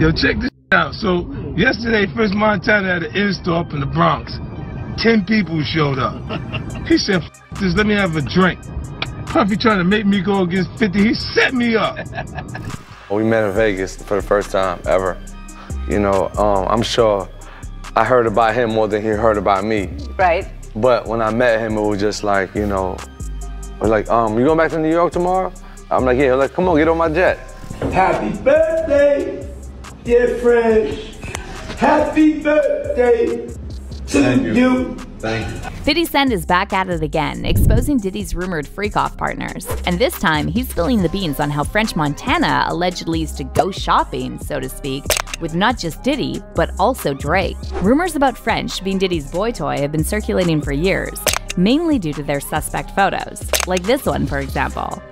Yo, check this out. So, yesterday, French Montana had an in-store up in the Bronx. Ten people showed up. He said, this, let me have a drink. Puffy trying to make me go against 50. He set me up. We met in Vegas for the first time ever. You know, um, I'm sure I heard about him more than he heard about me. Right. But when I met him, it was just like, you know, it was like, um, you going back to New York tomorrow? I'm like, yeah. Like, come on, get on my jet. Happy birthday, dear French. Happy birthday to Thank you. you. Thank you. 50 Cent is back at it again, exposing Diddy's rumored freak-off partners. And this time, he's spilling the beans on how French Montana allegedly used to go shopping, so to speak, with not just Diddy, but also Drake. Rumors about French being Diddy's boy toy have been circulating for years, mainly due to their suspect photos, like this one, for example.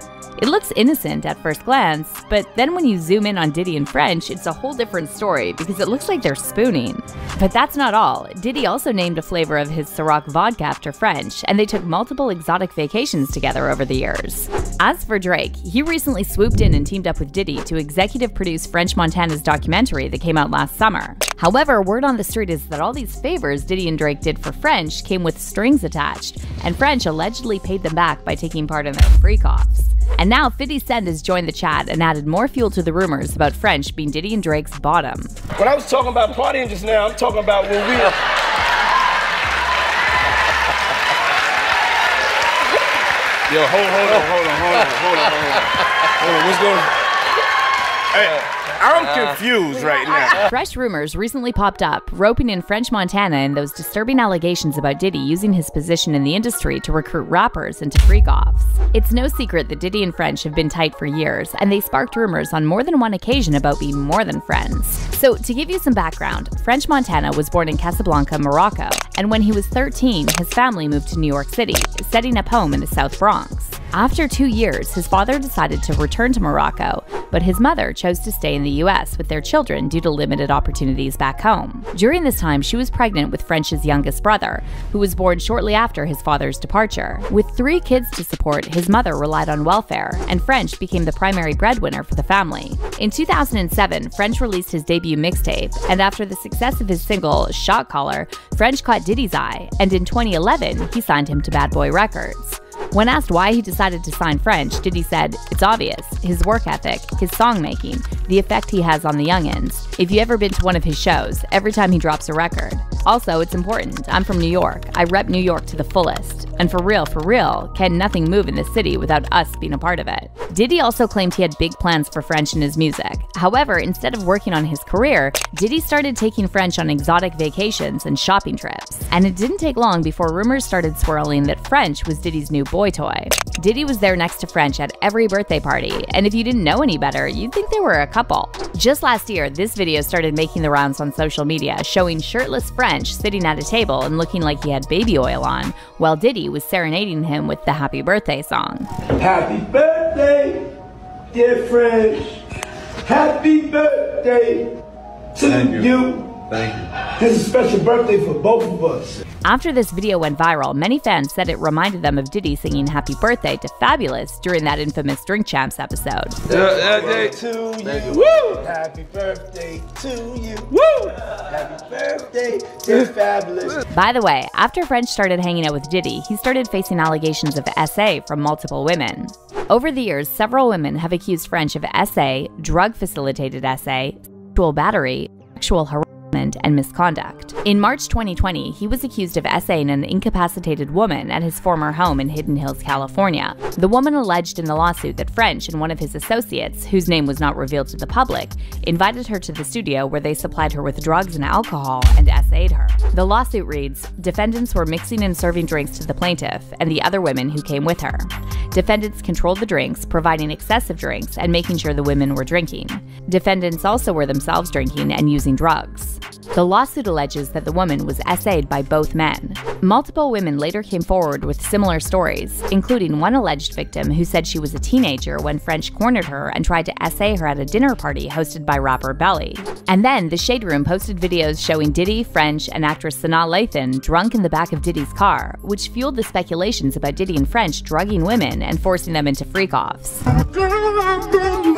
It looks innocent at first glance, but then when you zoom in on Diddy and French, it's a whole different story because it looks like they're spooning. But that's not all. Diddy also named a flavor of his Ciroc vodka after French, and they took multiple exotic vacations together over the years. As for Drake, he recently swooped in and teamed up with Diddy to executive produce French Montana's documentary that came out last summer. However, word on the street is that all these favors Diddy and Drake did for French came with strings attached, and French allegedly paid them back by taking part in their freak-offs. And now 50 Cent has joined the chat and added more fuel to the rumors about French being Diddy and Drake's bottom. When I was talking about partying just now, I'm talking about when we. Yo, hold, hold on, hold on, hold on, hold on, hold on. Hold on, what's going on? Hey, I'm confused right now. Fresh rumors recently popped up, roping in French Montana in those disturbing allegations about Diddy using his position in the industry to recruit rappers into freak-offs. It's no secret that Diddy and French have been tight for years, and they sparked rumors on more than one occasion about being more than friends. So, to give you some background, French Montana was born in Casablanca, Morocco, and when he was 13, his family moved to New York City, setting up home in the South Bronx. After two years, his father decided to return to Morocco, but his mother chose to stay in the US with their children due to limited opportunities back home. During this time, she was pregnant with French's youngest brother, who was born shortly after his father's departure. With three kids to support, his mother relied on welfare, and French became the primary breadwinner for the family. In 2007, French released his debut mixtape, and after the success of his single Shot Caller, French caught Diddy's eye, and in 2011, he signed him to Bad Boy Records. When asked why he decided to sign French, Diddy said, It's obvious his work ethic, his song making, the effect he has on the youngins. If you ever been to one of his shows, every time he drops a record. Also, it's important. I'm from New York. I rep New York to the fullest. And for real, for real, can nothing move in this city without us being a part of it. Diddy also claimed he had big plans for French in his music. However, instead of working on his career, Diddy started taking French on exotic vacations and shopping trips. And it didn't take long before rumors started swirling that French was Diddy's new boy toy. Diddy was there next to French at every birthday party, and if you didn't know any better, you'd think they were a couple. Just last year, this video started making the rounds on social media, showing shirtless French sitting at a table and looking like he had baby oil on, while Diddy was serenading him with the happy birthday song. Happy birthday, dear French. Happy birthday to Thank you. you. Thank you. This is a special birthday for both of us. After this video went viral, many fans said it reminded them of Diddy singing Happy Birthday to Fabolous during that infamous Drink Champs episode. Birthday to you. Woo! Happy birthday to you. Woo! Happy birthday, dear Fabolous. By the way, after French started hanging out with Diddy, he started facing allegations of SA from multiple women. Over the years, several women have accused French of SA, drug facilitated SA, sexual battery, sexual harassment, and misconduct. In March 2020, he was accused of SAing an incapacitated woman at his former home in Hidden Hills, California. The woman alleged in the lawsuit that French and one of his associates, whose name was not revealed to the public, invited her to the studio where they supplied her with drugs and alcohol and SA'd her. The lawsuit reads Defendants were mixing and serving drinks to the plaintiff and the other women who came with her. Defendants controlled the drinks, providing excessive drinks and making sure the women were drinking. Defendants also were themselves drinking and using drugs. The lawsuit alleges that the woman was SA'd by both men. Multiple women later came forward with similar stories, including one alleged victim who said she was a teenager when French cornered her and tried to SA her at a dinner party hosted by rapper Belly. And then the Shade Room posted videos showing Diddy, French, and actress Sanaa Lathan drunk in the back of Diddy's car, which fueled the speculations about Diddy and French drugging women and forcing them into freak offs.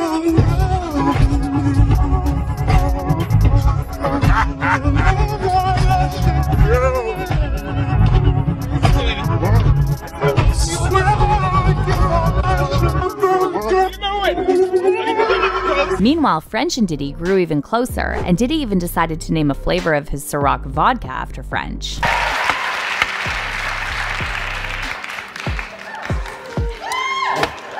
Meanwhile, French and Diddy grew even closer, and Diddy even decided to name a flavor of his Ciroc vodka after French.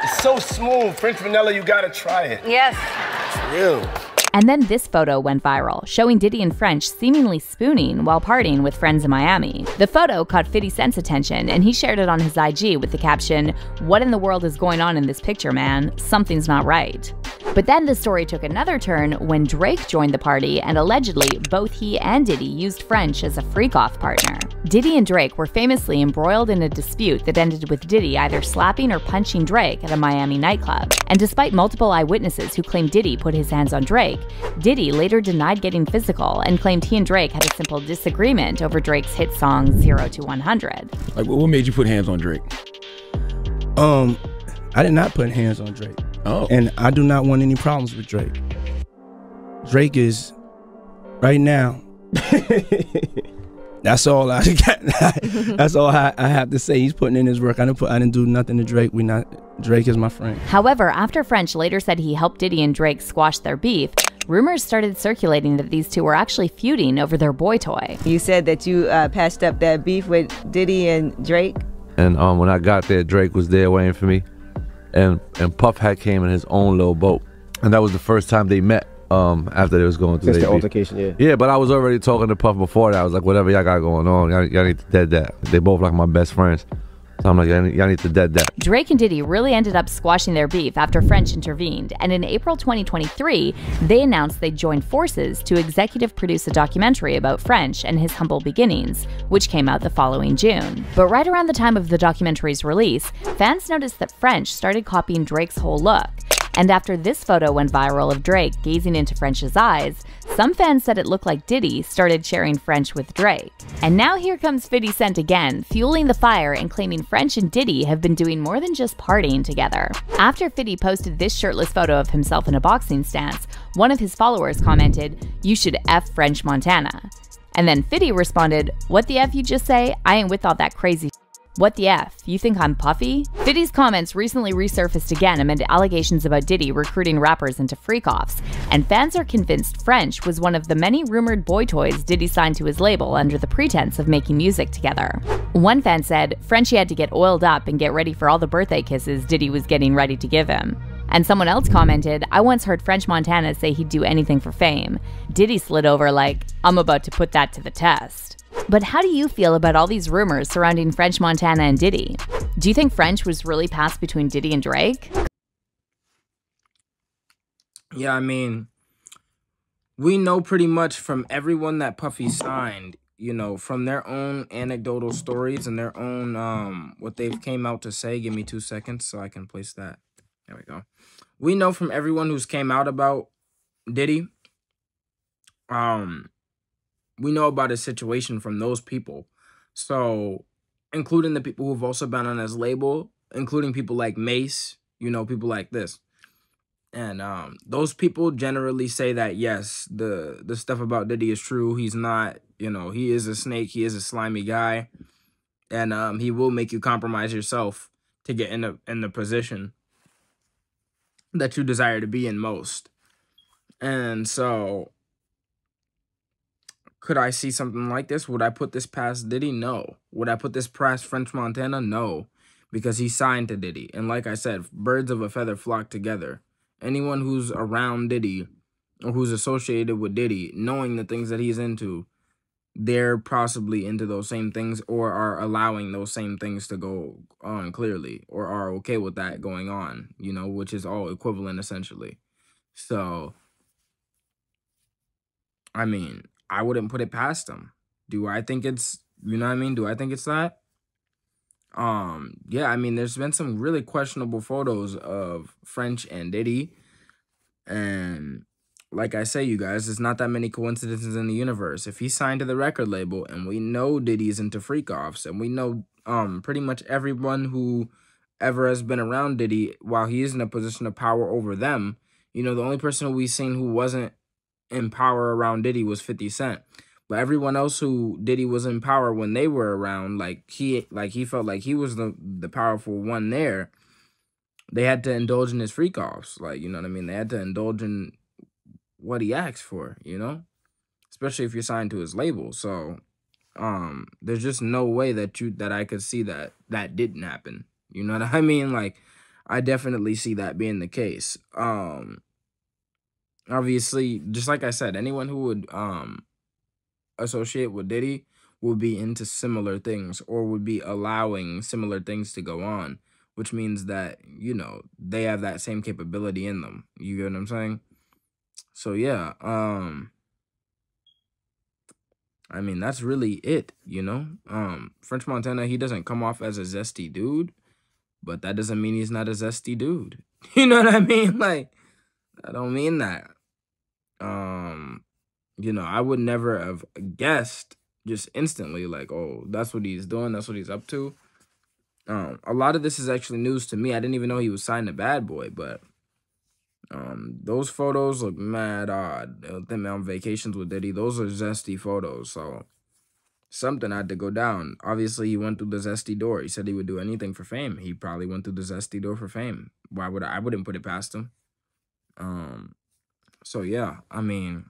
It's so smooth. French vanilla, you gotta try it. Yes. It's real. And then this photo went viral, showing Diddy and French seemingly spooning while partying with friends in Miami. The photo caught 50 Cent's attention, and he shared it on his IG with the caption, What in the world is going on in this picture, man? Something's not right. But then the story took another turn when Drake joined the party, and allegedly, both he and Diddy used French as a freak off partner. Diddy and Drake were famously embroiled in a dispute that ended with Diddy either slapping or punching Drake at a Miami nightclub. And despite multiple eyewitnesses who claimed Diddy put his hands on Drake, Diddy later denied getting physical and claimed he and Drake had a simple disagreement over Drake's hit song 0 to 100. Like, what made you put hands on Drake? Um, I did not put hands on Drake. Oh. And I do not want any problems with Drake. Drake is right now. that's all I got. that's all I, I, have to say. He's putting in his work. I didn't put. I didn't do nothing to Drake. We not. Drake is my friend. However, after French later said he helped Diddy and Drake squash their beef, rumors started circulating that these two were actually feuding over their boy toy. You said that you uh, patched up that beef with Diddy and Drake. And um, when I got there, Drake was there waiting for me and and Puff had came in his own little boat, and that was the first time they met. Um, after they was going through the altercation, yeah. Yeah, but I was already talking to Puff before that. I was like, whatever y'all got going on, y'all, y'all need to dead that. They both like my best friends. So I'm like, y'all need, to dead that. Drake and Diddy really ended up squashing their beef after French intervened, and in April 2023, they announced they'd joined forces to executive produce a documentary about French and his humble beginnings, which came out the following June. But right around the time of the documentary's release, fans noticed that French started copying Drake's whole look. And after this photo went viral of Drake gazing into French's eyes, some fans said it looked like Diddy started sharing French with Drake. And now here comes 50 Cent again, fueling the fire and claiming French and Diddy have been doing more than just partying together. After 50 posted this shirtless photo of himself in a boxing stance, one of his followers commented, You should F French Montana. And then Fiddy responded, What the F you just say? I ain't with all that crazy what the F? You think I'm puffy? Diddy's comments recently resurfaced again amid allegations about Diddy recruiting rappers into freak-offs, and fans are convinced French was one of the many rumored boy toys Diddy signed to his label under the pretense of making music together. One fan said Frenchie had to get oiled up and get ready for all the birthday kisses Diddy was getting ready to give him. And someone else commented, I once heard French Montana say he'd do anything for fame. Diddy slid over like, I'm about to put that to the test. But how do you feel about all these rumors surrounding French Montana and Diddy? Do you think French was really passed between Diddy and Drake? Yeah, I mean, we know pretty much from everyone that Puffy signed, you know, from their own anecdotal stories and their own um what they've came out to say. Give me two seconds so I can place that. There we go. We know from everyone who's came out about Diddy, um, we know about his situation from those people. So, including the people who've also been on his label, including people like Mase, you know, people like this. And um, those people generally say that yes, the the stuff about Diddy is true. He's not, you know, he is a snake. He is a slimy guy, and um, he will make you compromise yourself to get in the in the position that you desire to be in most. And so could I see something like this? Would I put this past Diddy? No. Would I put this past French Montana? No. Because he signed to Diddy. And like I said, birds of a feather flock together. Anyone who's around Diddy or who's associated with Diddy, knowing the things that he's into, they're possibly into those same things or are allowing those same things to go on clearly or are okay with that going on, you know, which is all equivalent essentially. So, I mean, I wouldn't put it past them. Do I think it's you know what I mean? Do I think it's that? Um, yeah, I mean, there's been some really questionable photos of French and Diddy. And like I say, you guys, there's not that many coincidences in the universe. If he signed to the record label and we know Diddy's into freak offs and we know um pretty much everyone who ever has been around Diddy while he is in a position of power over them, you know, the only person who we've seen who wasn't in power around Diddy was 50 Cent. But everyone else who Diddy was in power when they were around, like he like he felt like he was the the powerful one there. They had to indulge in his freak offs. Like, you know what I mean? They had to indulge in what he asked for, you know? Especially if you're signed to his label. So um there's just no way that you that I could see that that didn't happen. You know what I mean? Like I definitely see that being the case. Um obviously, just like I said, anyone who would um associate with Diddy would be into similar things or would be allowing similar things to go on, which means that, you know, they have that same capability in them. You get what I'm saying? So yeah, um I mean, that's really it, you know? Um French Montana, he doesn't come off as a zesty dude, but that doesn't mean he's not a zesty dude. You know what I mean? Like I don't mean that. Um you know, I would never have guessed just instantly like, oh, that's what he's doing, that's what he's up to. Um, a lot of this is actually news to me. I didn't even know he was signed to Bad Boy, but um, those photos look mad odd. Them on vacations with Diddy, those are zesty photos. So something had to go down. Obviously, he went through the zesty door. He said he would do anything for fame. He probably went through the zesty door for fame. Why would I? I wouldn't put it past him. Um, so yeah, I mean,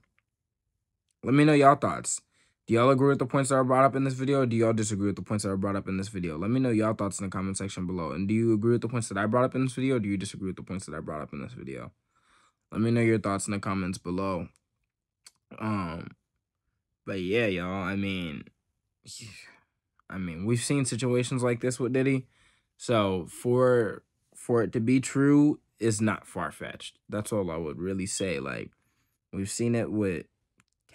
let me know y'all thoughts. Do y'all agree with the points that are brought up in this video? Do y'all disagree with the points that are brought up in this video? Let me know y'all thoughts in the comment section below. And do you agree with the points that I brought up in this video? Do you disagree with the points that I brought up in this video? Let me know your thoughts in the comments below. Um, but yeah, y'all. I mean, I mean, we've seen situations like this with Diddy. So for for it to be true is not far fetched. That's all I would really say. Like we've seen it with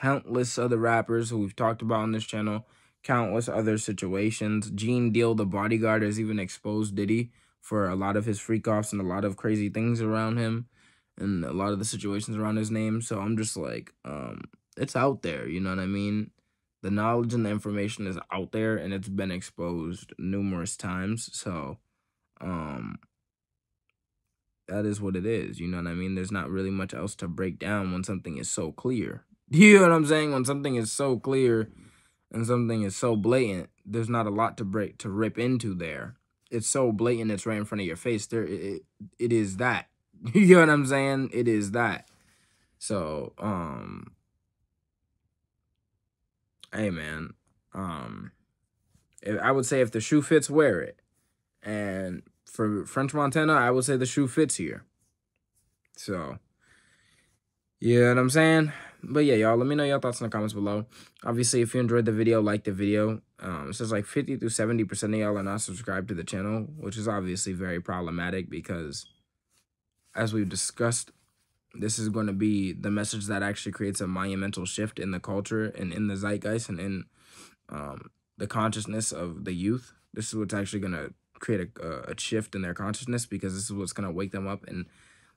countless other rappers who we've talked about on this channel, countless other situations. Gene Deal, the bodyguard, has even exposed Diddy for a lot of his freak offs and a lot of crazy things around him and a lot of the situations around his name. So I'm just like, um, it's out there, you know what I mean? The knowledge and the information is out there and it's been exposed numerous times. So um that is what it is, you know what I mean? There's not really much else to break down when something is so clear. You know what I'm saying? When something is so clear and something is so blatant, there's not a lot to break to rip into there. It's so blatant, it's right in front of your face. There, it, it is that. You know what I'm saying? It is that. So, um, hey man, um, I would say if the shoe fits, wear it. And for French Montana, I would say the shoe fits here. So, know what I'm saying? But yeah, y'all, let me know your thoughts in the comments below. Obviously, if you enjoyed the video, like the video. Um, it says like 50 to 70% of y'all are not subscribed to the channel, which is obviously very problematic because as we've discussed, this is going to be the message that actually creates a monumental shift in the culture and in the zeitgeist and in um, the consciousness of the youth. This is what's actually going to create a, a shift in their consciousness because this is what's going to wake them up and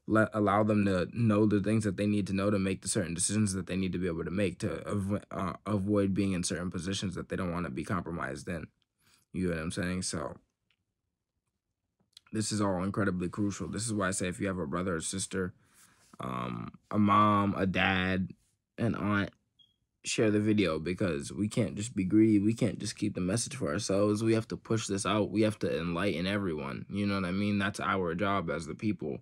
let allow them to know the things that they need to know to make the certain decisions that they need to be able to make to avo uh, avoid being in certain positions that they don't want to be compromised in. You know what I'm saying? So this is all incredibly crucial. This is why I say if you have a brother or sister, um, a mom, a dad, an aunt, share the video because we can't just be greedy. We can't just keep the message for ourselves. We have to push this out. We have to enlighten everyone. You know what I mean? That's our job as the people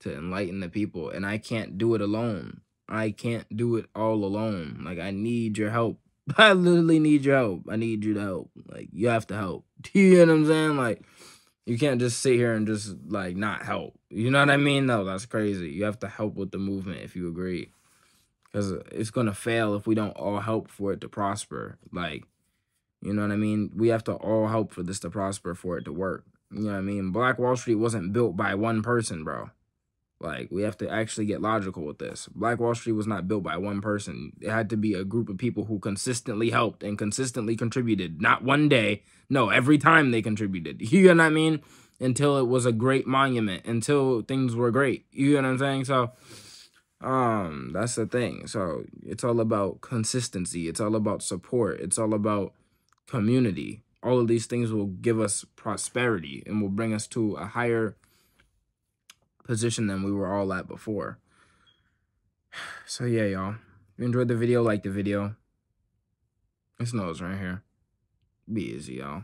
to enlighten the people. And I can't do it alone. I can't do it all alone. Like, I need your help. I literally need your help. I need you to help. Like, you have to help. you know what I'm saying? Like, you can't just sit here and just, like, not help. You know what I mean? No, that's crazy. You have to help with the movement if you agree. Because it's going to fail if we don't all help for it to prosper. Like, you know what I mean? We have to all help for this to prosper for it to work. You know what I mean? Black Wall Street wasn't built by one person, bro. Like, we have to actually get logical with this. Black Wall Street was not built by one person. It had to be a group of people who consistently helped and consistently contributed. Not one day. No, every time they contributed. You know what I mean? Until it was a great monument. Until things were great. You know what I'm saying? So, um, that's the thing. So, it's all about consistency. It's all about support. It's all about community. All of these things will give us prosperity and will bring us to a higher position than we were all at before. So yeah, y'all. If you enjoyed the video, like the video. It's Noah's right here. Be easy, y'all.